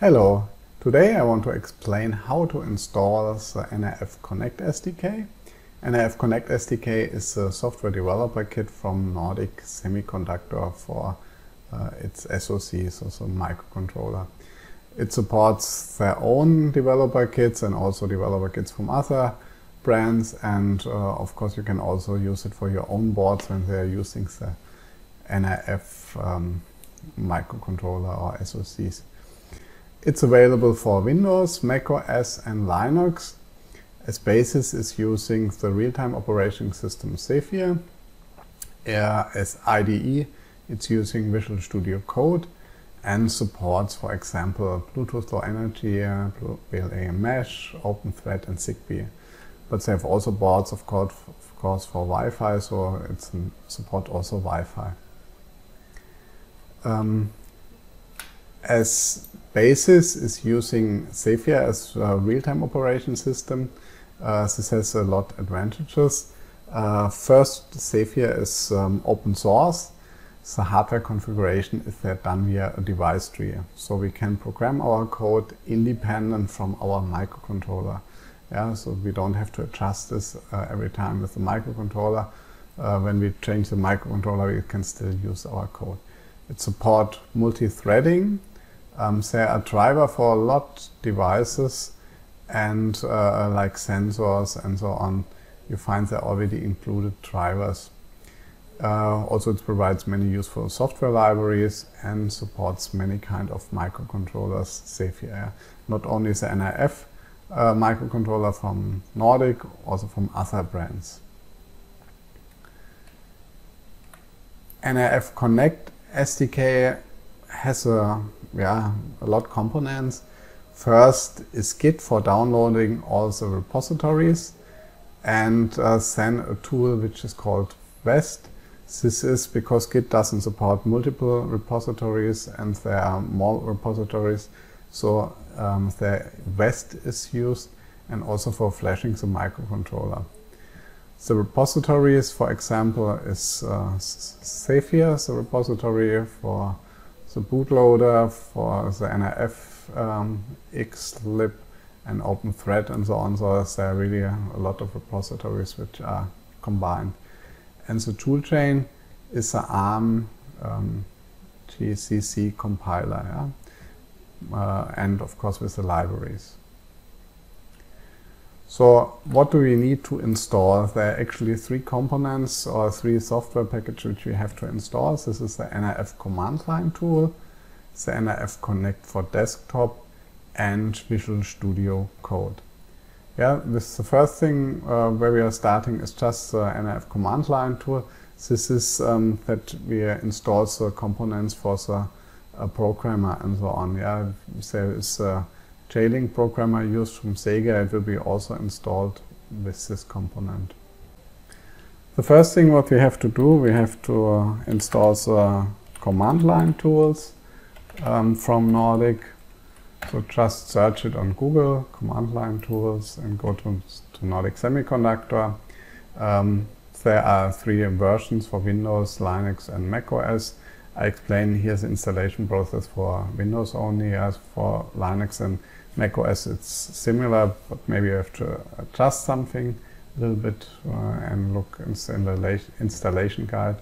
Hello, today I want to explain how to install the NRF Connect SDK. NRF Connect SDK is a software developer kit from Nordic Semiconductor for uh, its SoC, so, so microcontroller. It supports their own developer kits and also developer kits from other brands and uh, of course you can also use it for your own boards when they're using the NRF um, microcontroller or SoCs. It's available for Windows, Mac OS and Linux. As basis is using the real-time operating system Zephyr. As IDE, it's using Visual Studio Code and supports, for example, Bluetooth Low Energy, BLE Mesh, OpenThread and Zigbee. But they have also boards, of course, of course for Wi-Fi, so it's support also Wi-Fi. Um, as basis is using Zephyr as a real-time operation system. Uh, this has a lot of advantages. Uh, first, Zephyr is um, open source. The hardware configuration is done via a device tree. So we can program our code independent from our microcontroller. Yeah, so we don't have to adjust this uh, every time with the microcontroller. Uh, when we change the microcontroller, we can still use our code. It supports multi-threading, um, there are driver for a lot devices and uh, like sensors and so on. You find there already included drivers. Uh, also it provides many useful software libraries and supports many kind of microcontrollers, Zephyr. Not only the NRF uh, microcontroller from Nordic, also from other brands. NRF Connect SDK has a yeah a lot of components. First is Git for downloading all the repositories, and uh, then a tool which is called West. This is because Git doesn't support multiple repositories and there are more repositories, so um, the West is used and also for flashing the microcontroller. The repositories, for example, is uh, Zephyr, the repository for the bootloader for the NRF um, xlib and OpenThread and so on. So there are really a, a, lot of repositories which are combined. And the toolchain is the ARM um, GCC compiler, yeah? uh, and of course with the libraries. So what do we need to install? There are actually three components or three software packages which we have to install. This is the NRF command line tool, the NRF Connect for desktop and Visual Studio Code. Yeah, this the first thing uh, where we are starting is just the NRF command line tool. This is um, that we install the components for the uh, programmer and so on. Yeah, there is uh, JLink programmer used from SEGGER, it will be also installed with this component. The first thing what we have to do, we have to uh, install the command line tools um, from Nordic. So just search it on Google, command line tools, and go to, to Nordic Semiconductor. Um, there are three versions for Windows, Linux, and Mac OS. I explain here the installation process for Windows only, as for Linux and Mac OS it's similar, but maybe you have to adjust something a little bit uh, and look in the installation guide.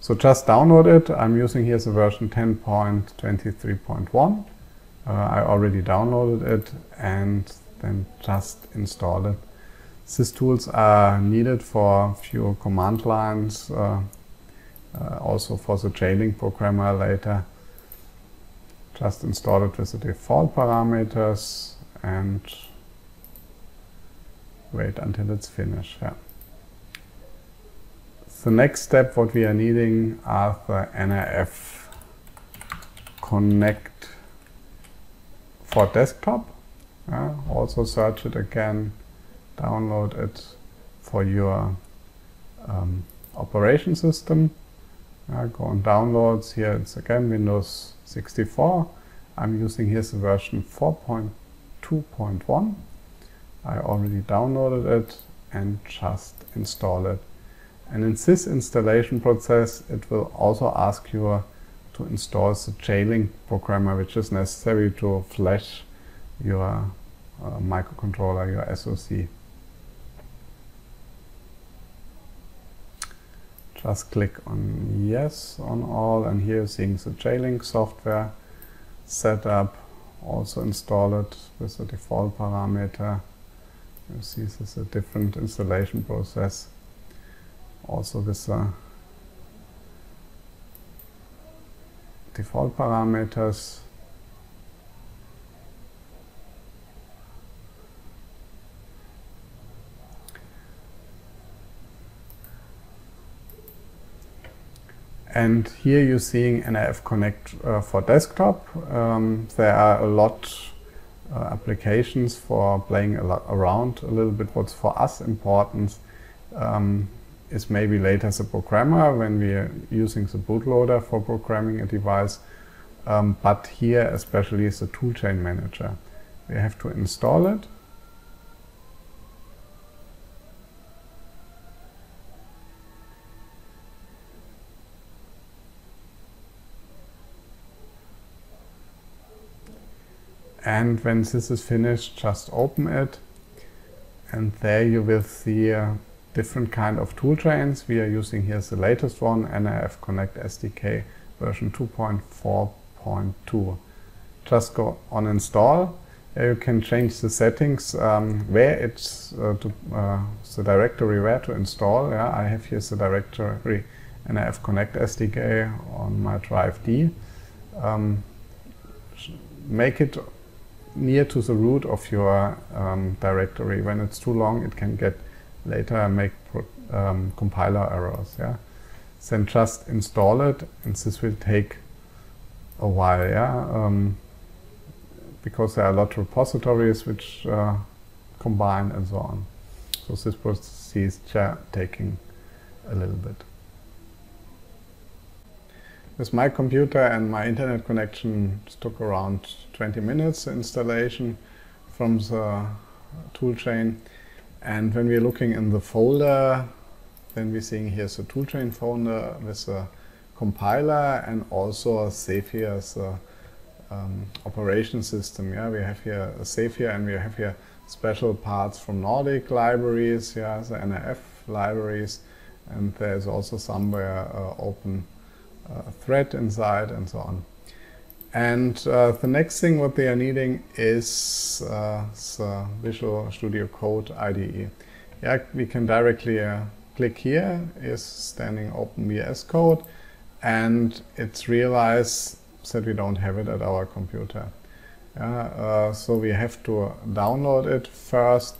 So just download it. I'm using here the version 10.23.1. Uh, I already downloaded it and then just install it. These tools are needed for few command lines, uh, uh, also for the JLink programmer later just install it with the default parameters and wait until it's finished. Yeah. The next step what we are needing are the NRF Connect for desktop. Also search it again, download it for your um, operation system. Go on downloads, here it's again Windows 64. I'm using here the version 4.2.1. I already downloaded it and just install it. And in this installation process, it will also ask you to install the JLink programmer which is necessary to flash your uh, microcontroller, your SoC. Just click on yes on all and here seeing the JLink software setup. Also install it with the default parameter. You see this is a different installation process. Also with the default parameters And here you're seeing NRF Connect uh, for desktop. Um, there are a lot uh, applications for playing a lot around a little bit. What's for us important um, is maybe later as a programmer when we are using the bootloader for programming a device. Um, but here especially is the toolchain manager. We have to install it and when this is finished just open it. And there you will see uh, different kind of tool chains. We are using here the latest one NRF Connect SDK version 2.4.2 just go on install. Uh, you can change the settings um, where it's uh, to, uh, the directory where to install. Yeah I have here the directory NRF Connect SDK on my drive D. Um, make it near to the root of your um, directory. When it's too long, it can get later make um, compiler errors. Yeah, then just install it, and this will take a while. Yeah, um, because there are a lot of repositories which uh, combine and so on. So this process is taking a little bit. With my computer and my internet connection, it took around 20 minutes installation from the toolchain. And when we're looking in the folder, then we're seeing here's the toolchain folder with a compiler and also Zephyr as a um, operation system. Yeah, we have here a Zephyr and we have here special parts from Nordic libraries, yeah, the NRF libraries, and there's also somewhere uh, open thread inside and so on. And uh, the next thing what they are needing is uh, Visual Studio Code IDE. Yeah, we can directly uh, click here, is standing open VS Code, and it's realized that we don't have it at our computer. Yeah, uh, so we have to download it first.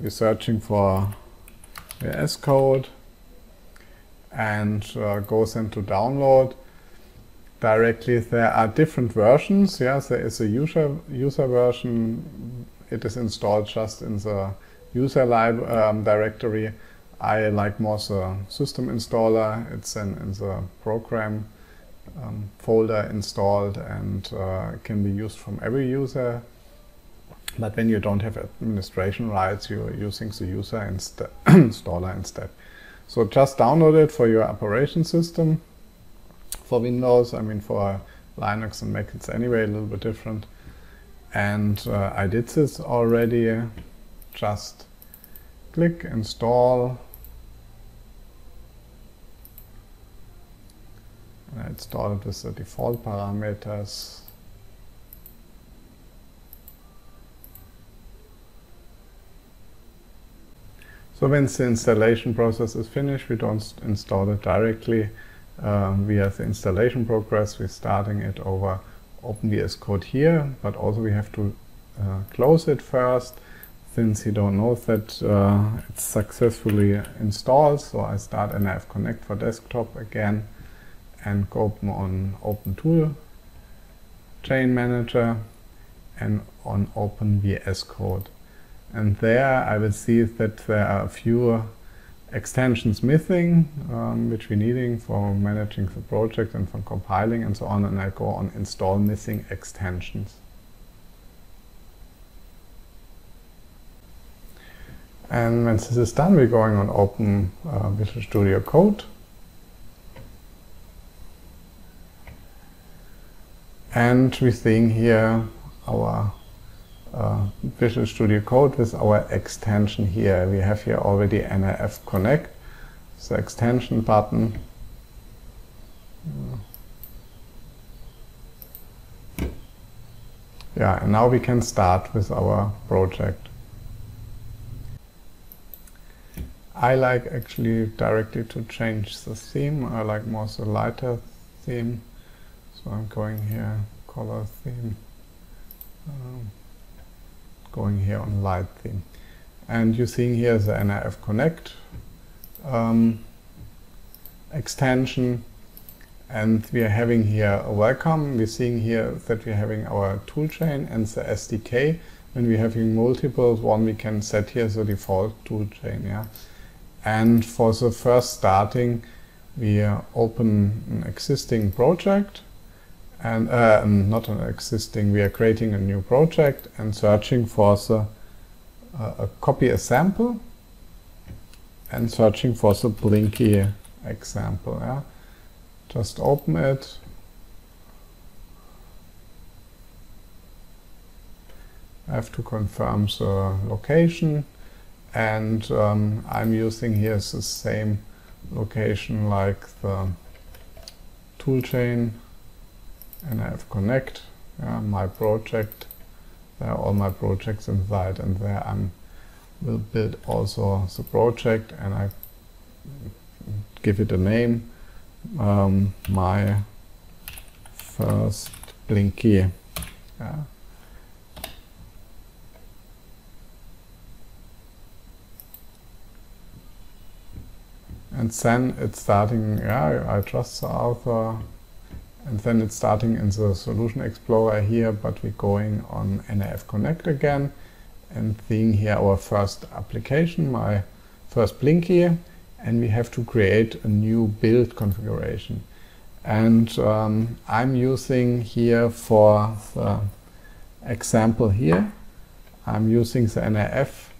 We're searching for VS Code and uh, goes into download directly. There are different versions. Yes, there is a user user version. It is installed just in the user lib um, directory. I like more the system installer. It's in, in the program um, folder installed and uh, can be used from every user. But when you don't have administration rights, you're using the user insta installer instead. So just download it for your operation system. For Windows, I mean for Linux and Mac it's anyway a little bit different. And uh, I did this already. Just click install. And I installed it with the default parameters. So once the installation process is finished, we don't install it directly um, via the installation progress. We're starting it over OpenVS Code here, but also we have to uh, close it first since you don't know that uh, it's successfully installed. So I start NRF Connect for desktop again and go open on Open Tool Chain Manager and on Open VS Code. And there I will see that there are a few extensions missing, um, which we're needing for managing the project and for compiling and so on. And I go on install missing extensions. And when this is done, we're going on Open uh, Visual Studio Code. And we're seeing here our uh, Visual Studio Code with our extension here. We have here already NRF Connect, the extension button. Yeah, and now we can start with our project. I like actually directly to change the theme. I like more the lighter theme. So I'm going here, color theme. Um, going here on light theme. And you're seeing here the NRF Connect um, extension. And we are having here a welcome. We're seeing here that we're having our toolchain and the SDK. When we're having multiple, one we can set here the default toolchain. Yeah. And for the first starting, we open an existing project and uh, not an existing, we are creating a new project and searching for the uh, copy a sample and searching for the Blinky example. Yeah? Just open it. I have to confirm the location and um, I'm using here the same location like the toolchain NRF Connect, yeah, my project. There are all my projects inside, and there I will build also the project, and I give it a name. Um, my first Blinky. Yeah. And then it's starting, yeah, I trust the author, and then it's starting in the Solution Explorer here, but we're going on NRF Connect again and seeing here our first application, my first Blinky, and we have to create a new build configuration. And um, I'm using here for the example here, I'm using the NRF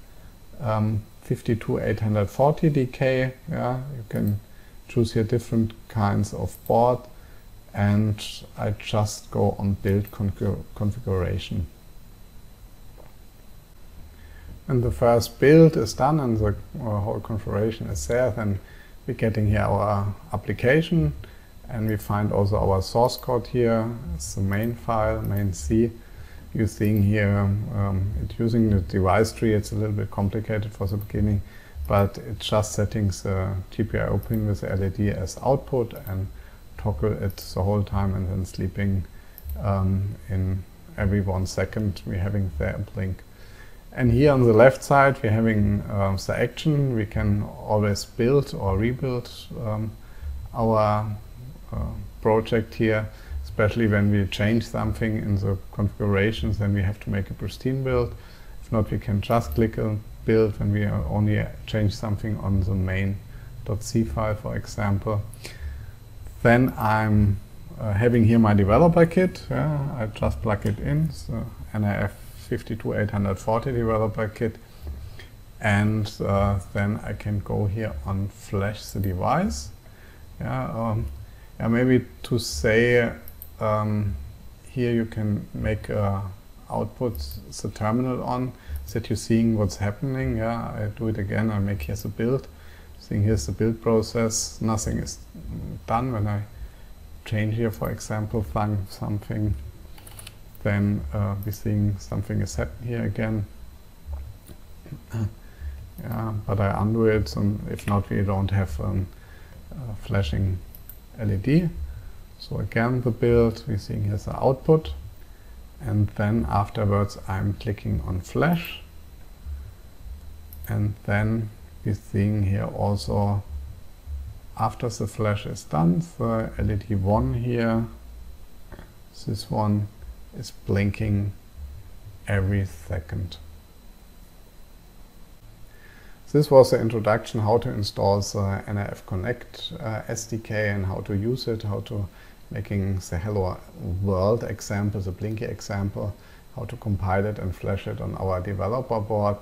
um, 52840DK. Yeah, you can choose here different kinds of board and I just go on build configuration. And the first build is done and the uh, whole configuration is there, then we're getting here our application and we find also our source code here. It's the main file, main C. You're seeing here um, it using the device tree. It's a little bit complicated for the beginning, but it's just setting the GPIO pin with the LED as output and toggle it the whole time and then sleeping um, in every one second we're having the blink. And here on the left side we're having um, the action. We can always build or rebuild um, our uh, project here, especially when we change something in the configurations then we have to make a pristine build. If not we can just click on build when we only change something on the main.c file for example. Then I'm uh, having here my developer kit. Yeah, I just plug it in, so NRF 52840 developer kit. And uh, then I can go here on flash the device. Yeah, um, yeah maybe to say um, here you can make a output the terminal on that you're seeing what's happening. Yeah, I do it again. I make here the build seeing here's the build process, nothing is done. When I change here, for example, something, then uh, we're seeing something is happening here again. yeah, but I undo it, and if not, we don't have a um, uh, flashing LED. So again, the build, we're seeing here's the output. And then afterwards, I'm clicking on flash. And then we're seeing here also after the flash is done, the LED 1 here, this one is blinking every second. This was the introduction how to install the NRF Connect uh, SDK and how to use it, how to making the Hello World example, the Blinky example, how to compile it and flash it on our developer board.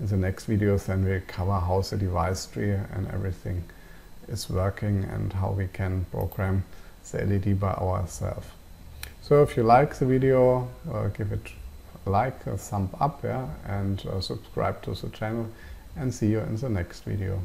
In the next videos then we cover how the device tree and everything is working and how we can program the LED by ourselves. So if you like the video, uh, give it a like, a thumb up, yeah, and uh, subscribe to the channel and see you in the next video.